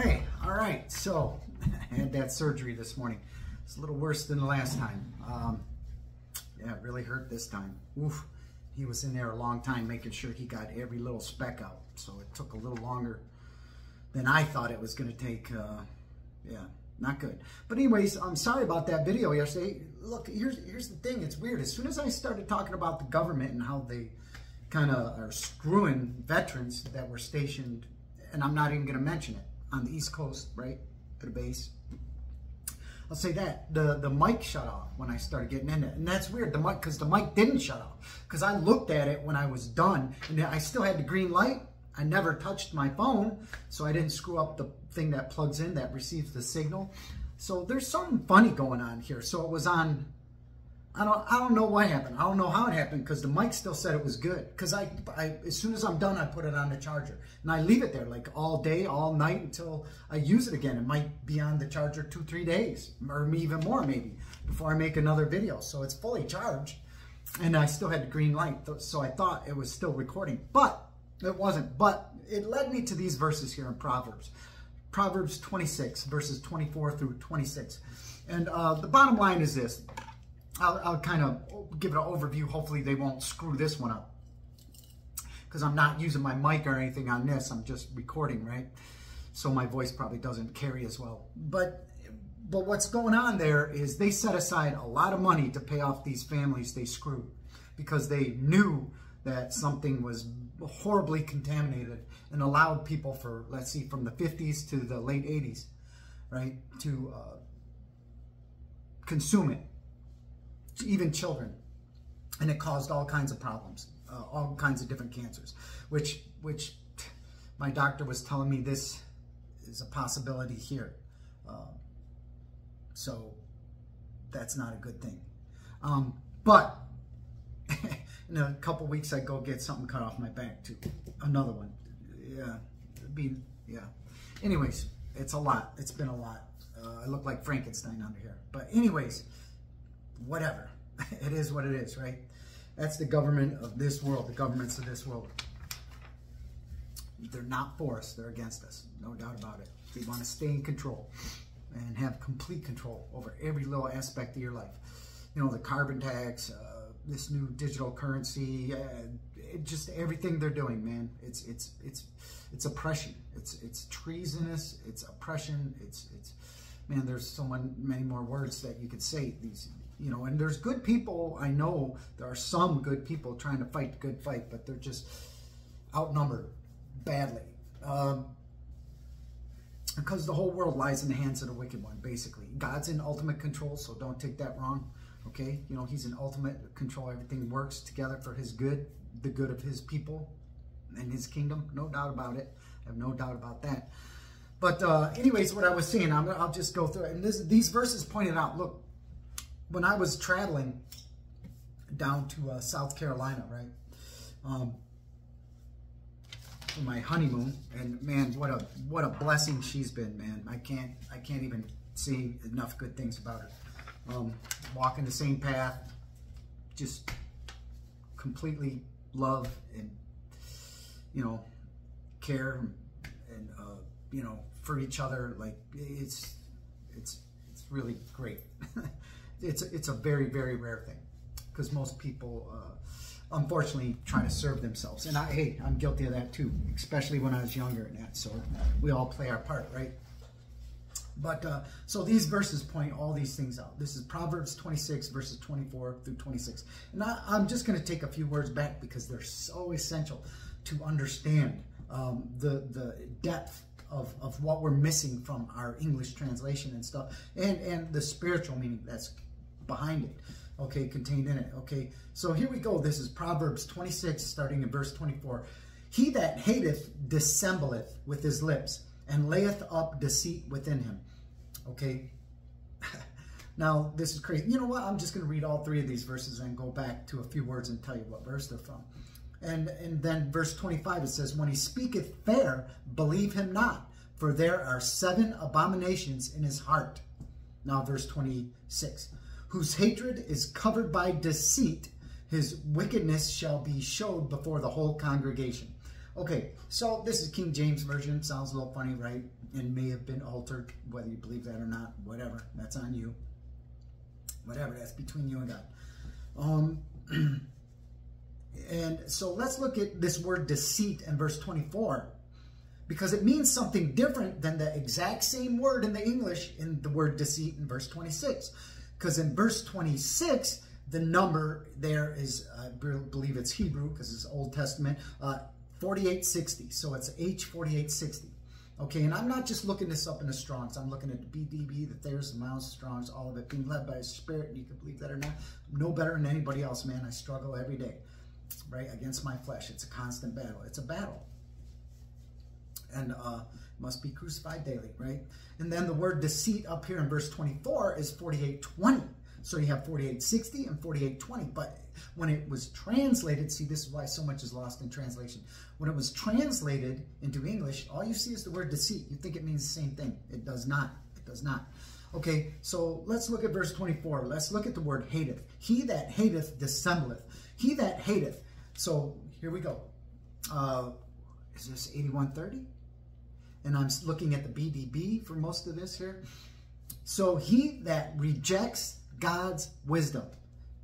Hey, all right. So I had that surgery this morning. It's a little worse than the last time. Um, yeah, it really hurt this time. Oof. He was in there a long time making sure he got every little speck out. So it took a little longer than I thought it was going to take. Uh, yeah, not good. But anyways, I'm sorry about that video yesterday. Look, here's here's the thing. It's weird. As soon as I started talking about the government and how they kind of are screwing veterans that were stationed, and I'm not even going to mention it, on the East Coast, right, at a base. I'll say that the the mic shut off when I started getting in it, and that's weird. The mic because the mic didn't shut off because I looked at it when I was done, and I still had the green light. I never touched my phone, so I didn't screw up the thing that plugs in that receives the signal. So there's something funny going on here. So it was on I don't, I don't know what happened. I don't know how it happened because the mic still said it was good. Because I, I, as soon as I'm done, I put it on the charger and I leave it there like all day, all night until I use it again. It might be on the charger two, three days or even more maybe before I make another video. So it's fully charged and I still had the green light. So I thought it was still recording, but it wasn't. But it led me to these verses here in Proverbs. Proverbs 26 verses 24 through 26. And uh, the bottom line is this. I'll, I'll kind of give it an overview. Hopefully they won't screw this one up because I'm not using my mic or anything on this. I'm just recording, right? So my voice probably doesn't carry as well. But but what's going on there is they set aside a lot of money to pay off these families they screwed because they knew that something was horribly contaminated and allowed people for, let's see, from the 50s to the late 80s, right, to uh, consume it even children. And it caused all kinds of problems, uh, all kinds of different cancers, which, which my doctor was telling me this is a possibility here. Uh, so that's not a good thing. Um, but in a couple weeks, I go get something cut off my back too. Another one. Yeah. Be, yeah. Anyways, it's a lot. It's been a lot. Uh, I look like Frankenstein under here. But anyways, whatever. It is what it is, right? That's the government of this world, the governments of this world. They're not for us, they're against us, no doubt about it. They want to stay in control and have complete control over every little aspect of your life. You know, the carbon tax, uh, this new digital currency, uh, it, just everything they're doing, man. It's it's it's it's oppression. It's it's treasonous. It's oppression. It's it's man. There's so many more words that you could say. These you know, and there's good people. I know there are some good people trying to fight good fight, but they're just outnumbered badly. Um, because the whole world lies in the hands of the wicked one, basically. God's in ultimate control, so don't take that wrong. Okay? You know, he's in ultimate control. Everything works together for his good, the good of his people and his kingdom. No doubt about it. I have no doubt about that. But uh, anyways, what I was saying, i will just go through it. And this, these verses pointed out, look, when I was traveling down to uh, South Carolina, right, um, for my honeymoon, and man, what a what a blessing she's been, man. I can't I can't even say enough good things about her. Um, walking the same path, just completely love and you know care and uh, you know for each other. Like it's it's it's really great. it's a, it's a very very rare thing because most people uh, unfortunately try to serve themselves. And I hey I'm guilty of that too especially when I was younger and that so we all play our part right? But uh, so these verses point all these things out. This is Proverbs 26 verses 24 through 26 and I, am just going to take a few words back because they're so essential to understand um, the the depth of, of what we're missing from our English translation and stuff and and the spiritual meaning that's behind it, okay, contained in it, okay. So here we go. This is Proverbs 26, starting in verse 24. He that hateth dissembleth with his lips, and layeth up deceit within him. Okay. now, this is crazy. You know what? I'm just going to read all three of these verses and go back to a few words and tell you what verse they're from. And, and then verse 25, it says, When he speaketh fair, believe him not, for there are seven abominations in his heart. Now, verse 26 whose hatred is covered by deceit, his wickedness shall be showed before the whole congregation. Okay, so this is King James Version. Sounds a little funny, right? and may have been altered, whether you believe that or not, whatever. That's on you. Whatever, that's between you and God. Um, and so let's look at this word deceit in verse 24 because it means something different than the exact same word in the English in the word deceit in verse 26. Because in verse 26, the number there is, I believe it's Hebrew because it's Old Testament, uh, 4860. So it's H4860. Okay, and I'm not just looking this up in the Strongs. I'm looking at the BDB, the Thayer's, the Mounce, Strongs, all of it being led by a spirit. And you can believe that or not. I'm no better than anybody else, man. I struggle every day, right, against my flesh. It's a constant battle. It's a battle. And uh, must be crucified daily, right? And then the word deceit up here in verse 24 is 4820. So you have 4860 and 4820. But when it was translated, see, this is why so much is lost in translation. When it was translated into English, all you see is the word deceit. You think it means the same thing. It does not. It does not. Okay, so let's look at verse 24. Let's look at the word hateth. He that hateth dissembleth. He that hateth. So here we go. Uh, is this 8130? And I'm looking at the BDB for most of this here. So he that rejects God's wisdom.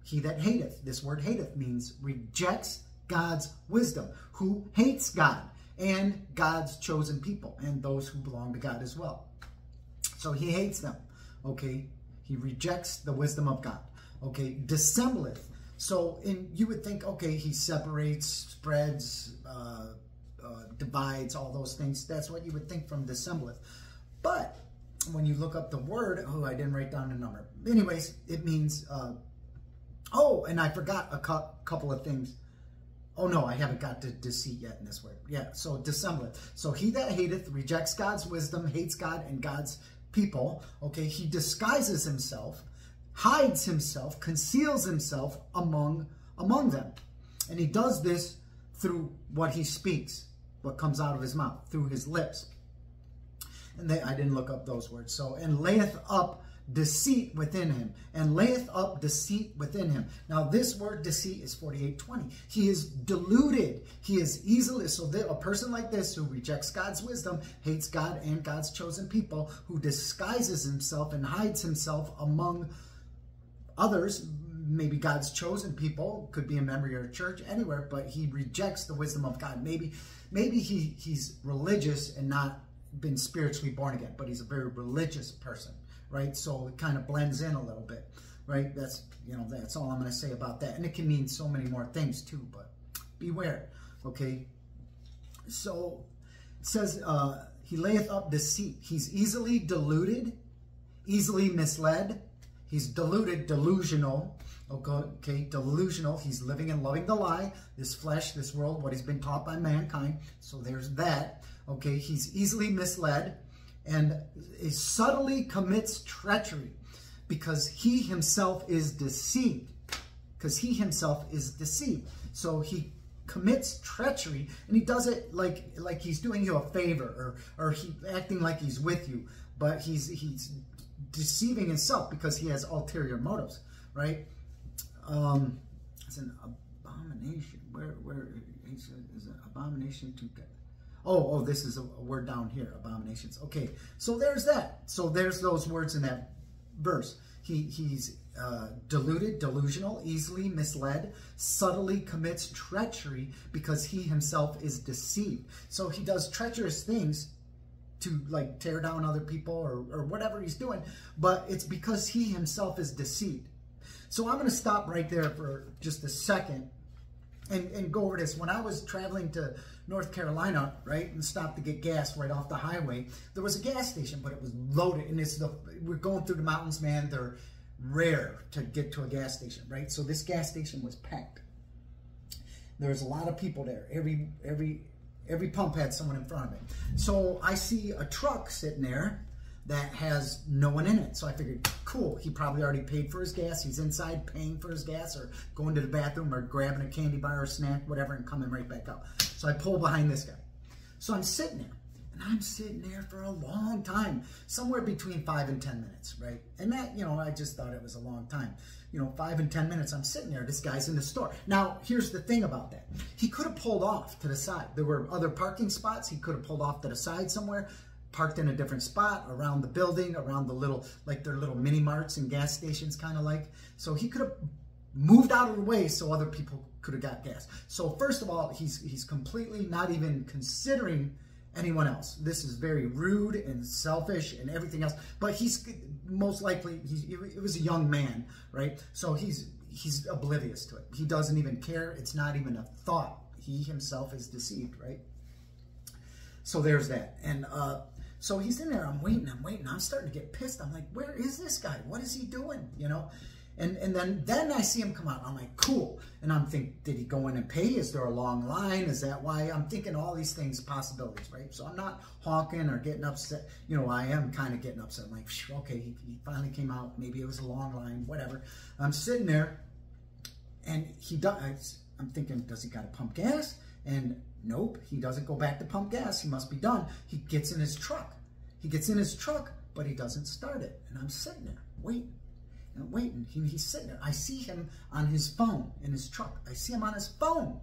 He that hateth, this word hateth means rejects God's wisdom, who hates God and God's chosen people and those who belong to God as well. So he hates them, okay? He rejects the wisdom of God, okay? Dissembleth. So in, you would think, okay, he separates, spreads, uh, uh, divides, all those things. That's what you would think from dissembleth. But when you look up the word, oh, I didn't write down the number. Anyways, it means, uh, oh, and I forgot a cu couple of things. Oh no, I haven't got to deceit yet in this word. Yeah, so dissembleth. So he that hateth rejects God's wisdom, hates God and God's people. Okay, he disguises himself, hides himself, conceals himself among among them. And he does this through what he speaks, what comes out of his mouth, through his lips and they, I didn't look up those words. So, and layeth up deceit within him, and layeth up deceit within him. Now, this word deceit is 4820. He is deluded. He is easily, so that a person like this who rejects God's wisdom, hates God and God's chosen people, who disguises himself and hides himself among others, maybe God's chosen people, could be a member of your church, anywhere, but he rejects the wisdom of God. Maybe, maybe he, he's religious and not been spiritually born again, but he's a very religious person, right? So it kind of blends in a little bit, right? That's, you know, that's all I'm going to say about that. And it can mean so many more things too, but beware, okay? So it says, uh, he layeth up deceit. He's easily deluded, easily misled. He's deluded, delusional, okay, delusional. He's living and loving the lie, this flesh, this world, what he's been taught by mankind. So there's that. Okay, he's easily misled and subtly commits treachery because he himself is deceived. Because he himself is deceived. So he commits treachery and he does it like like he's doing you a favor or or he acting like he's with you but he's he's deceiving himself because he has ulterior motives right um it's an abomination where where is an abomination to God. Oh, oh, this is a, a word down here, abominations. Okay, so there's that. So there's those words in that verse. He, he's uh, deluded, delusional, easily misled, subtly commits treachery because he himself is deceived. So he does treacherous things to like tear down other people or, or whatever he's doing, but it's because he himself is deceived. So I'm going to stop right there for just a second and, and go over this. When I was traveling to North Carolina, right, and stopped to get gas right off the highway, there was a gas station, but it was loaded. And it's the we're going through the mountains, man. They're rare to get to a gas station, right? So this gas station was packed. There was a lot of people there. Every every every pump had someone in front of it. So I see a truck sitting there that has no one in it. So I figured, cool, he probably already paid for his gas. He's inside paying for his gas or going to the bathroom or grabbing a candy bar or snack, whatever, and coming right back out. So I pull behind this guy. So I'm sitting there. And I'm sitting there for a long time, somewhere between five and 10 minutes, right? And that, you know, I just thought it was a long time. You know, five and 10 minutes, I'm sitting there. This guy's in the store. Now, here's the thing about that. He could have pulled off to the side. There were other parking spots. He could have pulled off to the side somewhere parked in a different spot around the building, around the little, like their little mini marts and gas stations, kind of like. So he could have moved out of the way so other people could have got gas. So first of all, he's he's completely not even considering anyone else. This is very rude and selfish and everything else. But he's most likely he's, it was a young man, right? So he's he's oblivious to it. He doesn't even care. It's not even a thought. He himself is deceived, right? So there's that. And uh, so he's in there. I'm waiting. I'm waiting. I'm starting to get pissed. I'm like, where is this guy? What is he doing? You know? And and then then I see him come out. I'm like, cool. And I'm thinking, did he go in and pay? Is there a long line? Is that why? I'm thinking all these things, possibilities, right? So I'm not honking or getting upset. You know, I am kind of getting upset. I'm like, okay, he, he finally came out. Maybe it was a long line, whatever. I'm sitting there, and he does. I'm thinking, does he got to pump gas? And nope, he doesn't go back to pump gas. He must be done. He gets in his truck. He gets in his truck, but he doesn't start it. And I'm sitting there waiting and waiting. He, he's sitting there. I see him on his phone in his truck. I see him on his phone.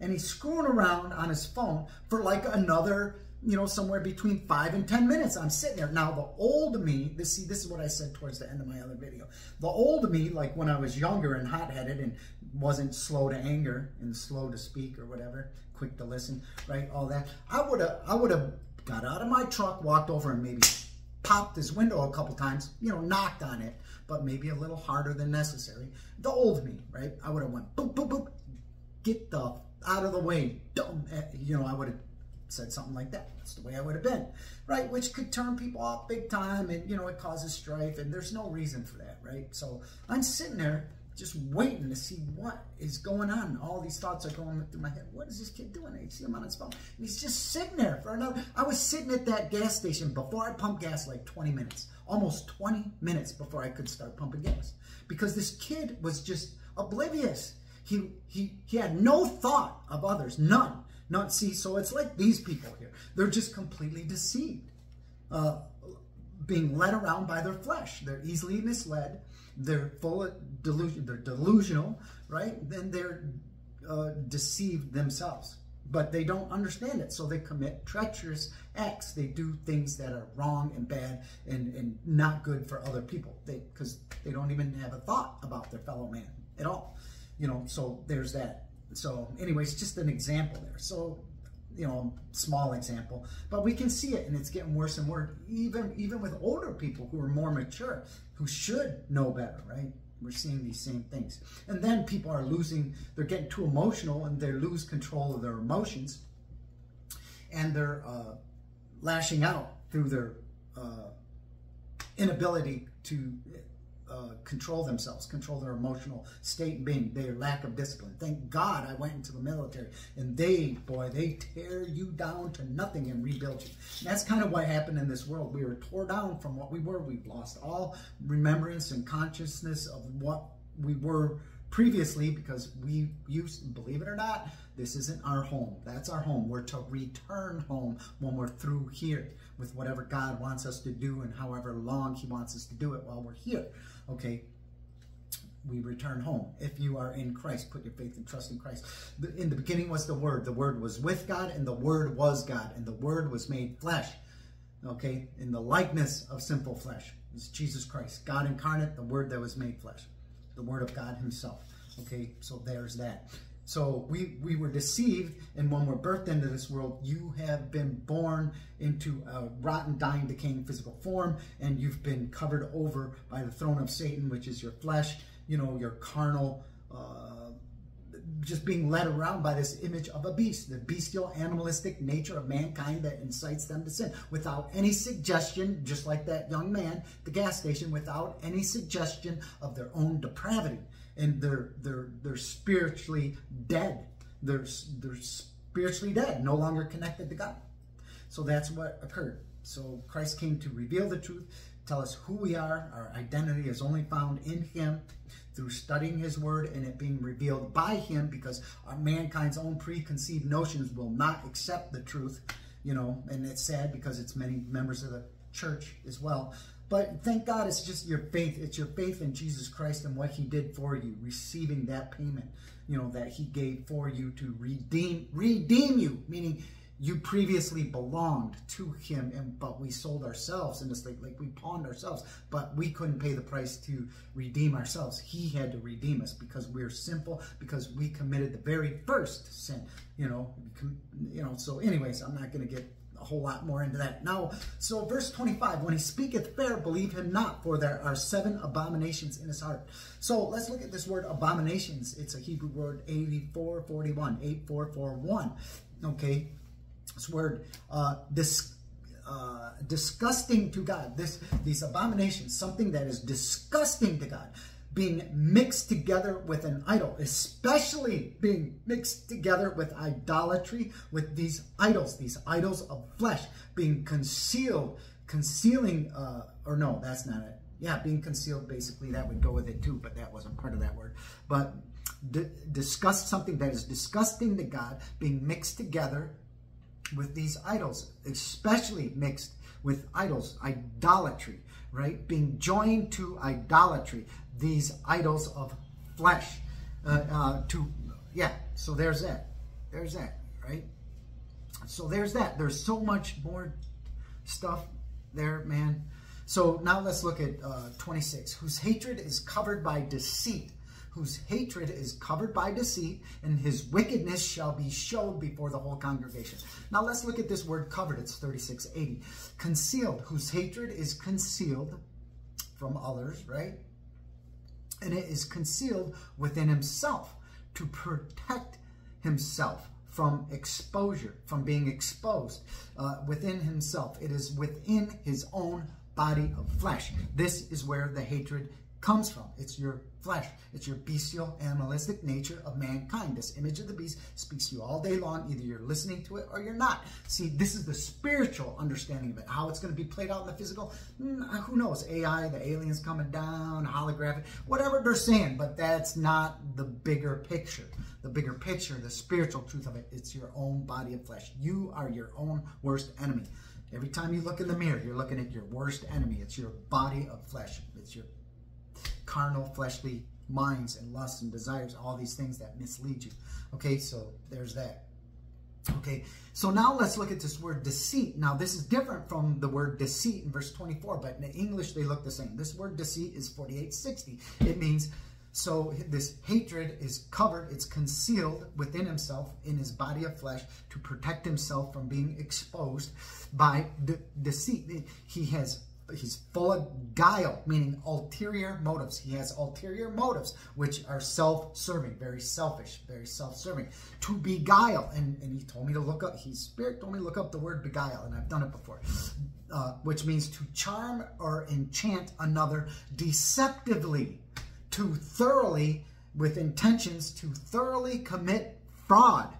And he's screwing around on his phone for like another, you know, somewhere between five and 10 minutes. I'm sitting there. Now, the old me, this, see, this is what I said towards the end of my other video. The old me, like when I was younger and hot-headed and wasn't slow to anger and slow to speak or whatever, quick to listen, right? All that. I would have, I would have got out of my truck, walked over and maybe popped his window a couple times, you know, knocked on it, but maybe a little harder than necessary. The old me, right? I would have went boop, boop, boop, get the out of the way. Eh, you know, I would have said something like that. That's the way I would have been, right? Which could turn people off big time and, you know, it causes strife and there's no reason for that, right? So I'm sitting there just waiting to see what is going on. All these thoughts are going through my head. What is this kid doing? I see him on his phone. And he's just sitting there for another. I was sitting at that gas station before I pumped gas like 20 minutes, almost 20 minutes before I could start pumping gas. Because this kid was just oblivious. He, he, he had no thought of others, none. None. See, so it's like these people here. They're just completely deceived. Uh, being led around by their flesh. They're easily misled they're full of delusion, they're delusional, right? Then they're uh, deceived themselves. But they don't understand it, so they commit treacherous acts. They do things that are wrong and bad and, and not good for other people. They because they don't even have a thought about their fellow man at all. You know, so there's that. So, anyways, just an example there. So you know, small example, but we can see it and it's getting worse and worse, even, even with older people who are more mature, who should know better, right? We're seeing these same things. And then people are losing, they're getting too emotional and they lose control of their emotions and they're uh, lashing out through their uh, inability to uh, control themselves, control their emotional state and being, their lack of discipline. Thank God I went into the military and they, boy, they tear you down to nothing and rebuild you. And that's kind of what happened in this world. We were tore down from what we were. We've lost all remembrance and consciousness of what we were previously because we used, believe it or not, this isn't our home. That's our home. We're to return home when we're through here with whatever God wants us to do and however long he wants us to do it while we're here. Okay, we return home. If you are in Christ, put your faith and trust in Christ. In the beginning was the Word. The Word was with God, and the Word was God, and the Word was made flesh. Okay, in the likeness of simple flesh is Jesus Christ, God incarnate, the Word that was made flesh, the Word of God Himself. Okay, so there's that. So we, we were deceived, and when we're birthed into this world, you have been born into a rotten, dying, decaying physical form, and you've been covered over by the throne of Satan, which is your flesh, you know, your carnal, uh, just being led around by this image of a beast, the bestial, animalistic nature of mankind that incites them to sin, without any suggestion, just like that young man the gas station, without any suggestion of their own depravity and they're they're they're spiritually dead. They're they're spiritually dead, no longer connected to God. So that's what occurred. So Christ came to reveal the truth, tell us who we are. Our identity is only found in Him through studying His Word and it being revealed by Him, because our mankind's own preconceived notions will not accept the truth. You know, and it's sad because it's many members of the church as well but thank God it's just your faith. It's your faith in Jesus Christ and what he did for you, receiving that payment, you know, that he gave for you to redeem redeem you, meaning you previously belonged to him and but we sold ourselves and it's like like we pawned ourselves but we couldn't pay the price to redeem ourselves he had to redeem us because we're simple because we committed the very first sin you know you know so anyways i'm not going to get a whole lot more into that. Now, so verse 25, when he speaketh fair, believe him not, for there are seven abominations in his heart. So let's look at this word abominations. It's a Hebrew word 8441, 8441. Okay, this word uh, dis, uh, disgusting to God. This these abominations, something that is disgusting to God, being mixed together with an idol, especially being mixed together with idolatry, with these idols, these idols of flesh, being concealed, concealing, uh, or no, that's not it. Yeah, being concealed, basically, that would go with it too, but that wasn't part of that word. But disgust, something that is disgusting to God, being mixed together with these idols, especially mixed with idols, idolatry, right? Being joined to idolatry, these idols of flesh. Uh, uh, to yeah, so there's that. There's that, right? So there's that. There's so much more stuff there, man. So now let's look at uh, 26. Whose hatred is covered by deceit whose hatred is covered by deceit, and his wickedness shall be showed before the whole congregation. Now let's look at this word covered. It's 3680. Concealed, whose hatred is concealed from others, right? And it is concealed within himself to protect himself from exposure, from being exposed uh, within himself. It is within his own body of flesh. This is where the hatred comes from. It's your flesh. It's your bestial, animalistic nature of mankind. This image of the beast speaks to you all day long. Either you're listening to it or you're not. See, this is the spiritual understanding of it. How it's going to be played out in the physical, mm, who knows? AI, the aliens coming down, holographic, whatever they're saying, but that's not the bigger picture. The bigger picture, the spiritual truth of it, it's your own body of flesh. You are your own worst enemy. Every time you look in the mirror, you're looking at your worst enemy. It's your body of flesh. It's your carnal, fleshly minds and lusts and desires, all these things that mislead you. Okay, so there's that. Okay, so now let's look at this word deceit. Now, this is different from the word deceit in verse 24, but in English they look the same. This word deceit is 4860. It means, so this hatred is covered, it's concealed within himself in his body of flesh to protect himself from being exposed by de deceit. He has he's full of guile, meaning ulterior motives. He has ulterior motives, which are self-serving, very selfish, very self-serving. To beguile, and, and he told me to look up, his spirit told me to look up the word beguile, and I've done it before, uh, which means to charm or enchant another deceptively, to thoroughly, with intentions, to thoroughly commit fraud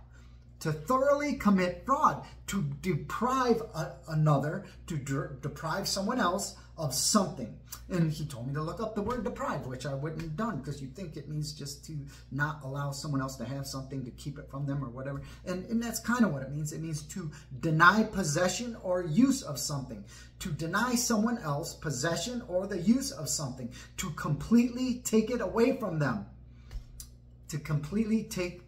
to thoroughly commit fraud, to deprive a, another, to deprive someone else of something. And he told me to look up the word deprive, which I wouldn't have done because you think it means just to not allow someone else to have something, to keep it from them or whatever. And, and that's kind of what it means. It means to deny possession or use of something, to deny someone else possession or the use of something, to completely take it away from them, to completely take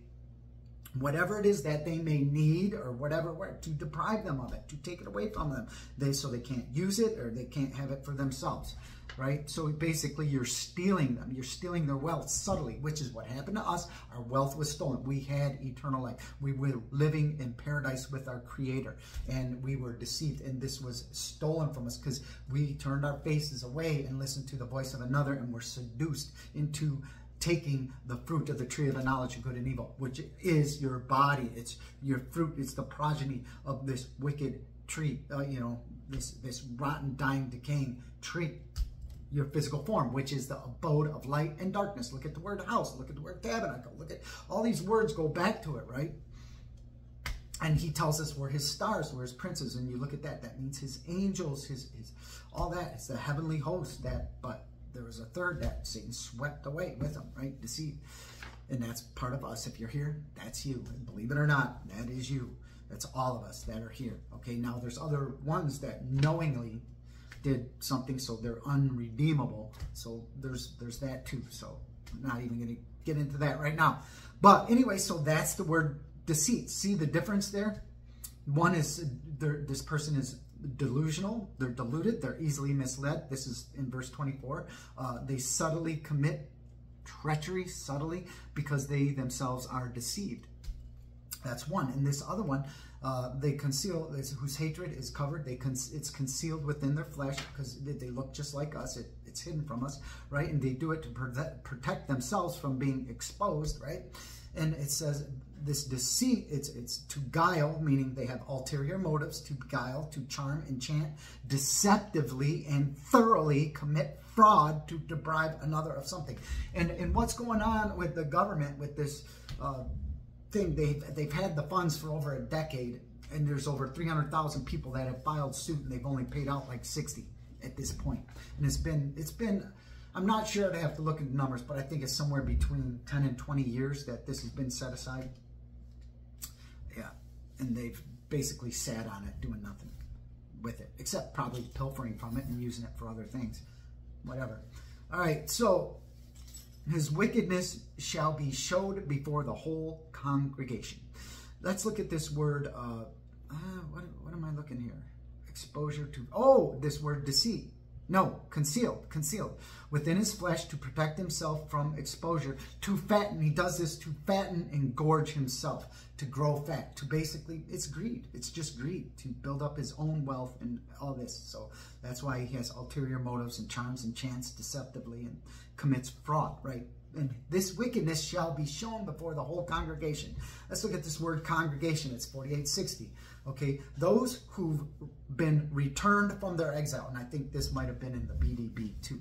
whatever it is that they may need or whatever to deprive them of it to take it away from them. They so they can't use it or they can't have it for themselves right? So basically you're stealing them. You're stealing their wealth subtly which is what happened to us. Our wealth was stolen. We had eternal life. We were living in paradise with our creator and we were deceived and this was stolen from us because we turned our faces away and listened to the voice of another and were seduced into taking the fruit of the tree of the knowledge of good and evil, which is your body. It's your fruit. It's the progeny of this wicked tree, uh, you know, this, this rotten, dying, decaying tree. Your physical form, which is the abode of light and darkness. Look at the word house. Look at the word tabernacle. Look at all these words go back to it, right? And he tells us we're his stars, we're his princes. And you look at that, that means his angels, his, his all that. It's the heavenly host that, but there was a third that Satan swept away with him, right? Deceit. And that's part of us. If you're here, that's you. And believe it or not, that is you. That's all of us that are here. Okay, now there's other ones that knowingly did something so they're unredeemable. So there's there's that too. So I'm not even to get into that right now. But anyway, so that's the word deceit. See the difference there? One is this person is delusional, they're deluded, they're easily misled. This is in verse 24. Uh, they subtly commit treachery, subtly, because they themselves are deceived. That's one. And this other one, uh, they conceal, whose hatred is covered, they con it's concealed within their flesh because they, look just like us. It, it's hidden from us, right? And they do it to protect themselves from being exposed, right? And it says this deceit, it's, it's to guile, meaning they have ulterior motives, to guile, to charm, enchant, deceptively and thoroughly commit fraud to deprive another of something. And, and what's going on with the government with this uh, thing, they've, they've had the funds for over a decade and there's over 300,000 people that have filed suit and they've only paid out like 60 at this point. And it's been, it's been, I'm not sure, I have to look at the numbers, but I think it's somewhere between 10 and 20 years that this has been set aside. Yeah, and they've basically sat on it, doing nothing with it, except probably pilfering from it and using it for other things. Whatever. All right, so his wickedness shall be showed before the whole congregation. Let's look at this word. Uh, uh, what, what am I looking here? Exposure to, oh, this word deceit. No, concealed, concealed within his flesh to protect himself from exposure, to fatten. He does this to fatten and gorge himself, to grow fat, to basically, it's greed. It's just greed, to build up his own wealth and all this. So that's why he has ulterior motives and charms and chants deceptively and commits fraud, right? and this wickedness shall be shown before the whole congregation. Let's look at this word congregation. It's 4860. Okay, those who've been returned from their exile, and I think this might have been in the BDB too.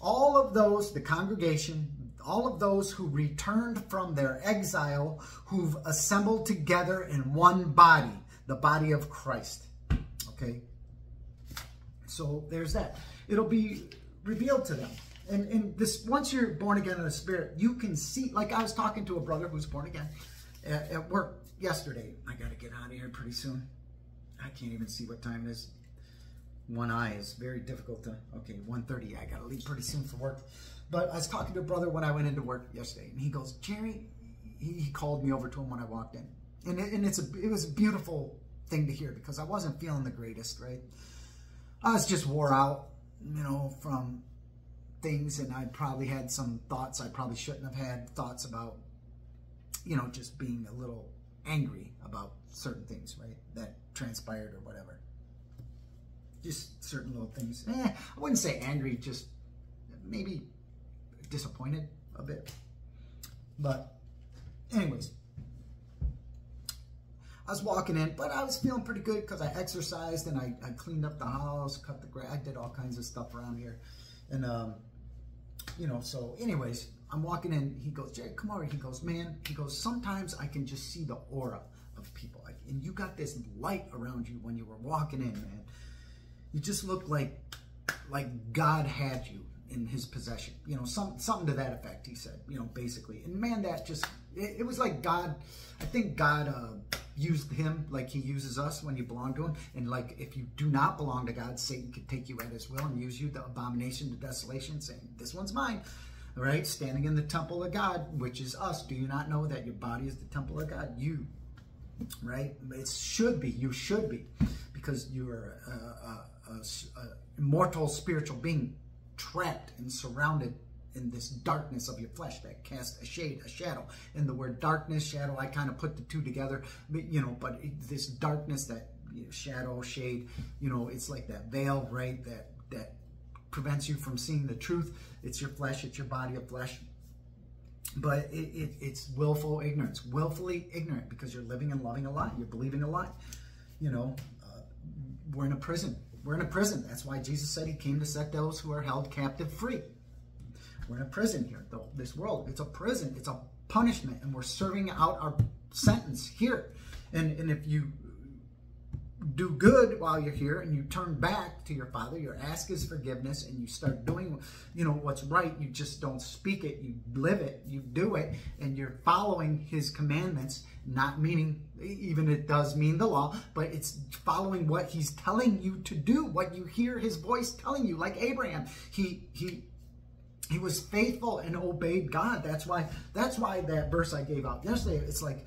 All of those, the congregation, all of those who returned from their exile, who've assembled together in one body, the body of Christ. Okay, so there's that. It'll be revealed to them and, and this once you're born again in the spirit, you can see, like I was talking to a brother who's born again at, at work yesterday. I got to get out of here pretty soon. I can't even see what time it is. One eye is very difficult to, okay, 1.30, I got to leave pretty soon for work. But I was talking to a brother when I went into work yesterday, and he goes, Jerry, he, he called me over to him when I walked in. And, it, and it's a, it was a beautiful thing to hear because I wasn't feeling the greatest, right? I was just wore out, you know, from things and I probably had some thoughts I probably shouldn't have had thoughts about you know just being a little angry about certain things right that transpired or whatever. Just certain little things. Eh, I wouldn't say angry just maybe disappointed a bit. But anyways I was walking in, but I was feeling pretty good because I exercised and I, I cleaned up the house, cut the grass, I did all kinds of stuff around here. And um, you know, so anyways, I'm walking in. He goes, Jay, come over. He goes, man, he goes, sometimes I can just see the aura of people. Like, and you got this light around you when you were walking in, man. You just look like, like God had you in his possession. You know, some, something to that effect, he said, you know, basically. And man, that just, it, it was like God, I think God, uh, used him like he uses us when you belong to him. And like if you do not belong to God, Satan could take you at his will and use you, the abomination, the desolation, saying, This one's mine. Right, standing in the temple of God, which is us. Do you not know that your body is the temple of God? You, right? It should be. You should be, because you are a, immortal spiritual being, trapped and surrounded in this darkness of your flesh that casts a shade, a shadow. And the word darkness, shadow, I kind of put the two together, but, you know, but this darkness, that you know, shadow, shade, you know, it's like that veil, right? That, that prevents you from seeing the truth. It's your flesh, it's your body of flesh. But it, it, it's willful ignorance, willfully ignorant because you're living and loving a lie. You're believing a lie. You know, uh, we're in a prison. We're in a prison. That's why Jesus said he came to set those who are held captive free. We're in a prison here. This world, it's a prison. It's a punishment, and we're serving out our sentence here. And, and if you do good while you're here and you turn back to your father you ask his forgiveness and you start doing you know what's right. You just don't speak it. You live it. You do it. And you're following his commandments not meaning even it does mean the law but it's following what he's telling you to do what you hear his voice telling you. Like abraham he he he was faithful and obeyed God. That's why that's why that verse I gave out yesterday, it's like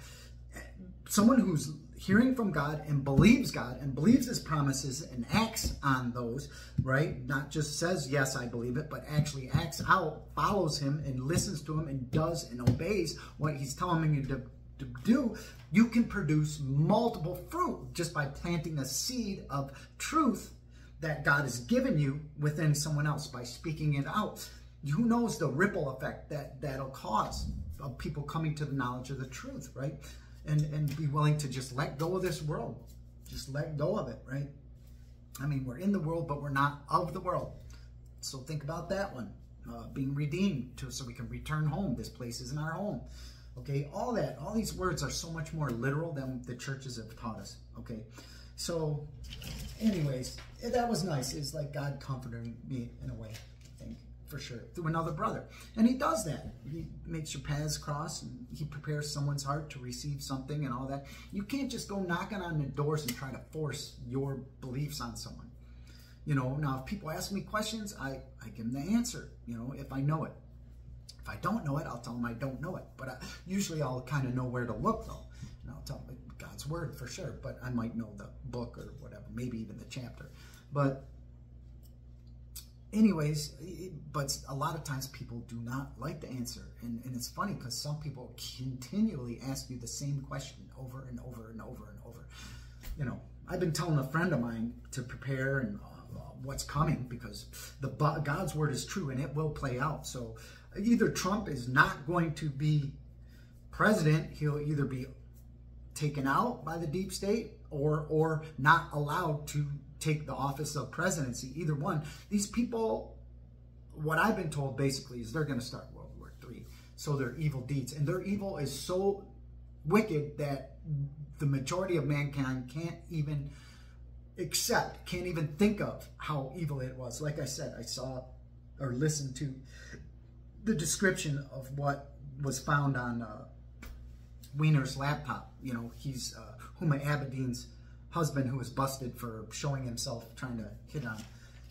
someone who's hearing from God and believes God and believes his promises and acts on those, right? Not just says, yes, I believe it, but actually acts out, follows him and listens to him and does and obeys what he's telling you to, to do, you can produce multiple fruit just by planting a seed of truth that God has given you within someone else by speaking it out. Who knows the ripple effect that that'll cause of people coming to the knowledge of the truth, right? And and be willing to just let go of this world, just let go of it, right? I mean, we're in the world, but we're not of the world. So think about that one. Uh, being redeemed to so we can return home. This place isn't our home. Okay, all that, all these words are so much more literal than the churches have taught us. Okay, so, anyways, that was nice. It's like God comforting me in a way, for sure, through another brother. And he does that. He makes your paths cross and he prepares someone's heart to receive something and all that. You can't just go knocking on the doors and try to force your beliefs on someone. You know, now if people ask me questions, I, I give them the answer, you know, if I know it. If I don't know it, I'll tell them I don't know it. But I, usually I'll kind of know where to look though. And I'll tell them God's word for sure, but I might know the book or whatever, maybe even the chapter. But anyways, but a lot of times people do not like the answer. And, and it's funny because some people continually ask you the same question over and over and over and over. You know, I've been telling a friend of mine to prepare and uh, what's coming because the God's word is true and it will play out. So either Trump is not going to be president, he'll either be taken out by the deep state or or not allowed to take the office of presidency either one these people what i've been told basically is they're going to start world war III. so their evil deeds and their evil is so wicked that the majority of mankind can't even accept can't even think of how evil it was like i said i saw or listened to the description of what was found on uh, Weiner's laptop. You know, he's uh, Huma Abedin's husband who was busted for showing himself trying to hit on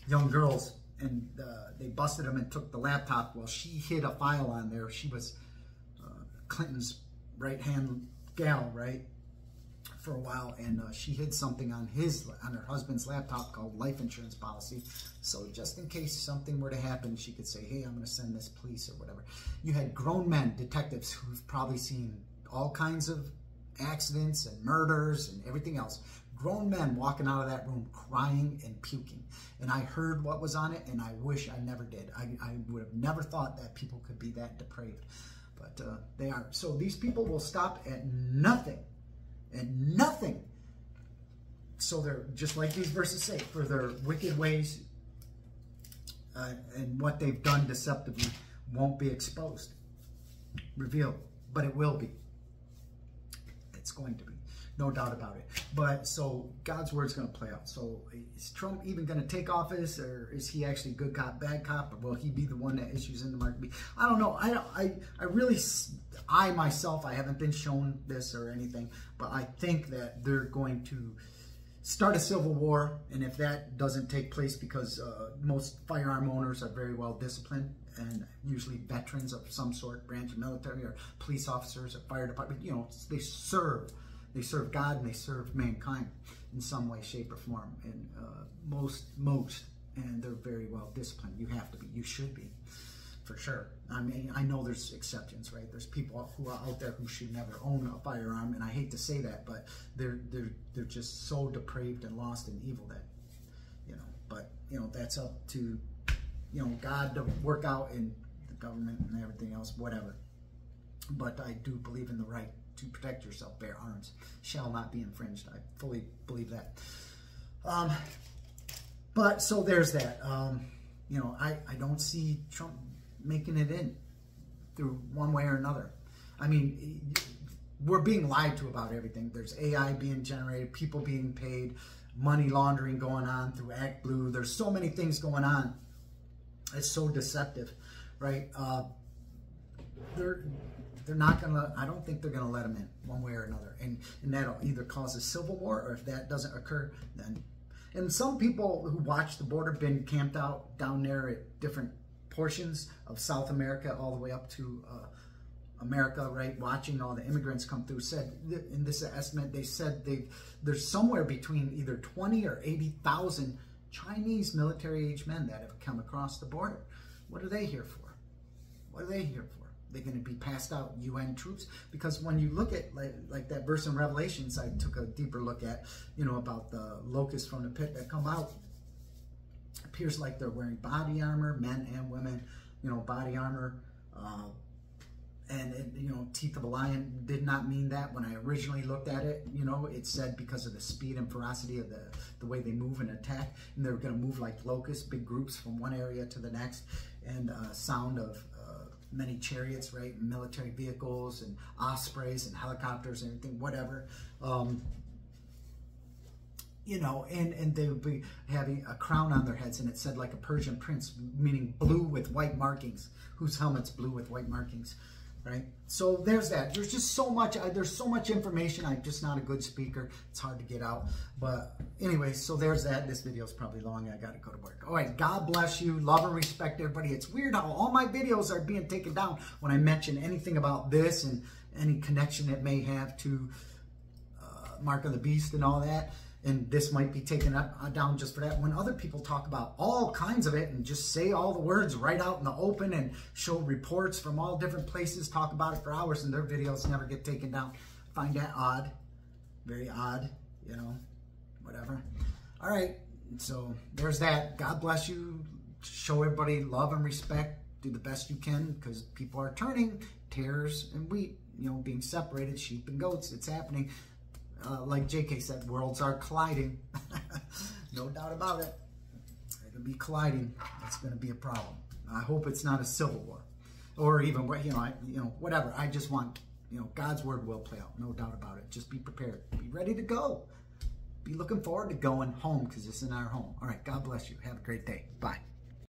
young girls. And uh, they busted him and took the laptop. Well, she hid a file on there. She was uh, Clinton's right hand gal, right? For a while, and uh, she hid something on his on her husband's laptop called life insurance policy. So just in case something were to happen, she could say, "Hey, I'm going to send this police or whatever." You had grown men, detectives, who've probably seen all kinds of accidents and murders and everything else. Grown men walking out of that room crying and puking. And I heard what was on it, and I wish I never did. I, I would have never thought that people could be that depraved. But uh, they are. So these people will stop at nothing. And nothing. So they're just like these verses say, for their wicked ways uh, and what they've done deceptively won't be exposed, revealed, but it will be. It's going to be, no doubt about it. But so God's word's going to play out. So is Trump even going to take office, or is he actually good cop, bad cop, or will he be the one that issues in the market? I don't know. I don't. I I really, I myself, I haven't been shown this or anything, but I think that they're going to start a civil war, and if that doesn't take place because uh, most firearm owners are very well disciplined and usually veterans of some sort, branch of military or police officers or fire department, you know, they serve. They serve God and they serve mankind in some way, shape, or form. And uh, most, most, and they're very well disciplined. You have to be. You should be, for sure. I mean, I know there's exceptions, right? There's people who are out there who should never own a firearm, and I hate to say that, but they're they're they're just so depraved and lost in evil that, you know. But you know, that's up to you know, God to work out in the government and everything else, whatever. But I do believe in the right to protect yourself. Bear arms shall not be infringed. I fully believe that. Um, but so there's that. Um, you know, I, I don't see Trump making it in through one way or another. I mean, we're being lied to about everything. There's AI being generated, people being paid, money laundering going on through ActBlue. There's so many things going on it's so deceptive, right? Uh, they're they're not gonna. I don't think they're gonna let them in one way or another, and and that'll either cause a civil war, or if that doesn't occur, then. And some people who watch the border been camped out down there at different portions of South America, all the way up to uh, America, right, watching all the immigrants come through, said in this estimate, they said they there's somewhere between either 20 or 80,000 Chinese military age men that have come across the border. What are they here for? What are they here for? They're going to be passed out UN troops because when you look at like, like that verse in Revelations, I took a deeper look at, you know, about the locusts from the pit that come out. appears like they're wearing body armor, men and women, you know, body armor. Uh, and it, you know teeth of a lion did not mean that when i originally looked at it you know it said because of the speed and ferocity of the the way they move and attack and they're going to move like locusts big groups from one area to the next and uh, sound of many chariots right? Military vehicles and ospreys and helicopters and everything whatever. Um, you know, and, and they would be having a crown on their heads, and it said like a Persian prince, meaning blue with white markings, whose helmet's blue with white markings right? So there's that. There's just so much. I, there's so much information. I'm just not a good speaker. It's hard to get out. But anyway, so there's that. This video is probably long. I got to go to work. All right. God bless you. Love and respect everybody. It's weird how all my videos are being taken down when I mention anything about this and any connection it may have to uh, Mark of the Beast and all that and this might be taken up uh, down just for that. When other people talk about all kinds of it and just say all the words right out in the open and show reports from all different places, talk about it for hours, and their videos never get taken down. Find that odd, very odd, you know, whatever. All right, so there's that. God bless you. Show everybody love and respect. Do the best you can because people are turning tares and wheat, you know, being separated, sheep and goats. It's happening uh, like JK said, worlds are colliding. no doubt about it. It'll be colliding. That's going to be a problem. I hope it's not a civil war, or even you know, I, you know, whatever. I just want you know God's word will play out. No doubt about it. Just be prepared. Be ready to go. Be looking forward to going home because it's in our home. All right. God bless you. Have a great day. Bye.